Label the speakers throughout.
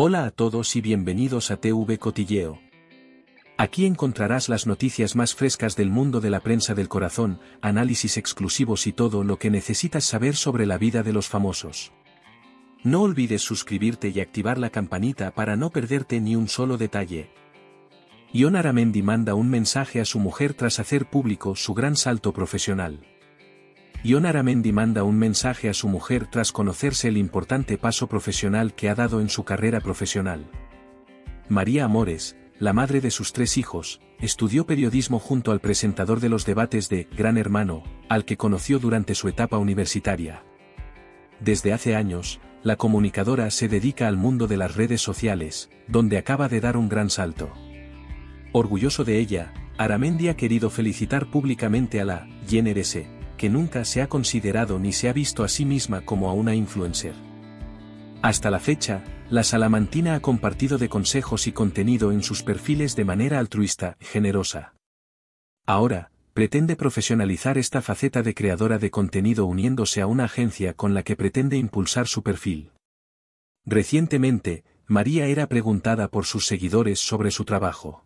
Speaker 1: Hola a todos y bienvenidos a TV Cotilleo. Aquí encontrarás las noticias más frescas del mundo de la prensa del corazón, análisis exclusivos y todo lo que necesitas saber sobre la vida de los famosos. No olvides suscribirte y activar la campanita para no perderte ni un solo detalle. Ion Aramendi manda un mensaje a su mujer tras hacer público su gran salto profesional. Ion Aramendi manda un mensaje a su mujer tras conocerse el importante paso profesional que ha dado en su carrera profesional. María Amores, la madre de sus tres hijos, estudió periodismo junto al presentador de los debates de Gran Hermano, al que conoció durante su etapa universitaria. Desde hace años, la comunicadora se dedica al mundo de las redes sociales, donde acaba de dar un gran salto. Orgulloso de ella, Aramendi ha querido felicitar públicamente a la S que nunca se ha considerado ni se ha visto a sí misma como a una influencer. Hasta la fecha, la Salamantina ha compartido de consejos y contenido en sus perfiles de manera altruista generosa. Ahora, pretende profesionalizar esta faceta de creadora de contenido uniéndose a una agencia con la que pretende impulsar su perfil. Recientemente, María era preguntada por sus seguidores sobre su trabajo.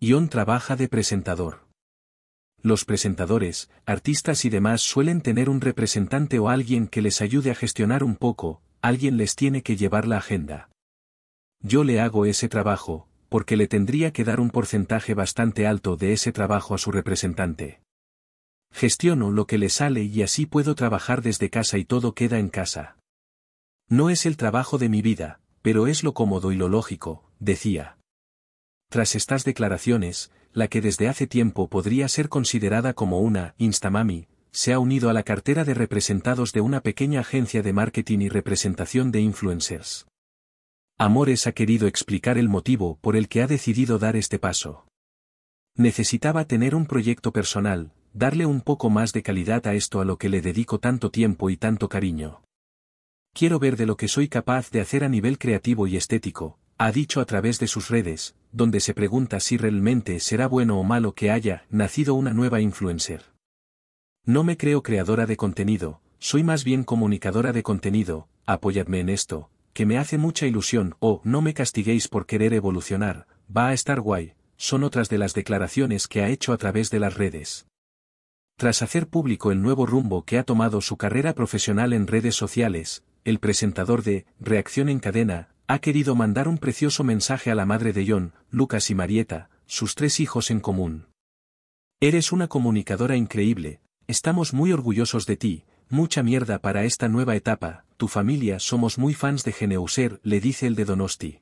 Speaker 1: Ion trabaja de presentador. Los presentadores, artistas y demás suelen tener un representante o alguien que les ayude a gestionar un poco, alguien les tiene que llevar la agenda. Yo le hago ese trabajo, porque le tendría que dar un porcentaje bastante alto de ese trabajo a su representante. Gestiono lo que le sale y así puedo trabajar desde casa y todo queda en casa. No es el trabajo de mi vida, pero es lo cómodo y lo lógico, decía. Tras estas declaraciones, la que desde hace tiempo podría ser considerada como una Instamami, se ha unido a la cartera de representados de una pequeña agencia de marketing y representación de influencers. Amores ha querido explicar el motivo por el que ha decidido dar este paso. Necesitaba tener un proyecto personal, darle un poco más de calidad a esto a lo que le dedico tanto tiempo y tanto cariño. Quiero ver de lo que soy capaz de hacer a nivel creativo y estético, ha dicho a través de sus redes, donde se pregunta si realmente será bueno o malo que haya nacido una nueva influencer. No me creo creadora de contenido, soy más bien comunicadora de contenido, apoyadme en esto, que me hace mucha ilusión o no me castiguéis por querer evolucionar, va a estar guay, son otras de las declaraciones que ha hecho a través de las redes. Tras hacer público el nuevo rumbo que ha tomado su carrera profesional en redes sociales, el presentador de Reacción en Cadena, ha querido mandar un precioso mensaje a la madre de John, Lucas y Marieta, sus tres hijos en común. Eres una comunicadora increíble, estamos muy orgullosos de ti, mucha mierda para esta nueva etapa, tu familia somos muy fans de Geneuser, le dice el de Donosti.